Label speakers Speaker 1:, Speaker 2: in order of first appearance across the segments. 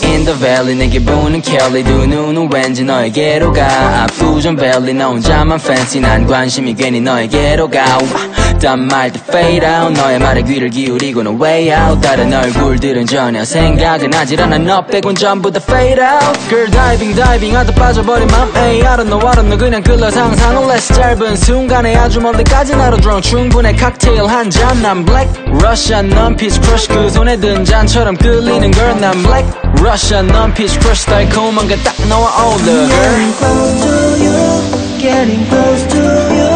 Speaker 1: eh. In the valley 내게 보는 켈리 두 눈은 왠지 너에게로 가. 압구정 밸리 너 혼자만 fancy. 난 관심이 괜히 너에게로 가 딴말도 fade out. 너의 말에 귀를 기울이고 는 way out. 다른 얼굴들은 전혀 생각은 하질 않아. 너 빼곤 전부 다 fade out. Girl diving diving 하다 빠져버린 맘 Ay I don't know I don't know. 그냥 끌러 상상을 less 짧은 순간에 아주 멀리까지 나로 drunk 충분해. 칵테일 한잔난 black. Russian 넌 peach crush. 그 손에 든 잔처럼 끌리는 girl 난 black. Russian 넌 peach crush 달콤한 게 딱 너와 어울려 girl
Speaker 2: Getting close to you, getting close to you,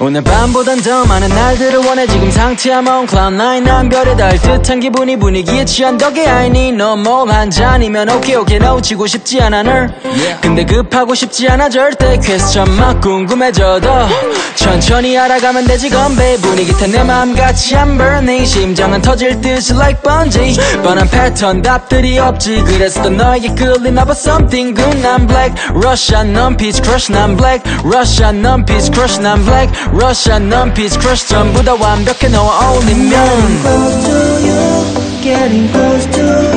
Speaker 1: 오늘 밤보단 더 많은 날들을 원해 지금 상태야 먼 cloud9 난 별에 닿을 듯한 기분이 분위기에 취한 덕에 I need no more. 한 잔이면 오케이 오케이 놓치고 싶지 않아 널. 근데 급하고 싶지 않아 절대. Question mark 궁금해져도 천천히 알아가면 되지 건배. 분위기 탓 내 마음 같이 안 burning. 심장은 터질 듯이 like bungee. 뻔한 패턴 답들이 없지. 그래서 또 너에게 끌리나 봐 something good. 난 black. Russian 넌 peach crush 난 black. Russian 넌 peach crush 난 black Russian 넌 peach crush 전부 다 완벽해 너와 어울리면
Speaker 2: Getting close to you, getting close to you,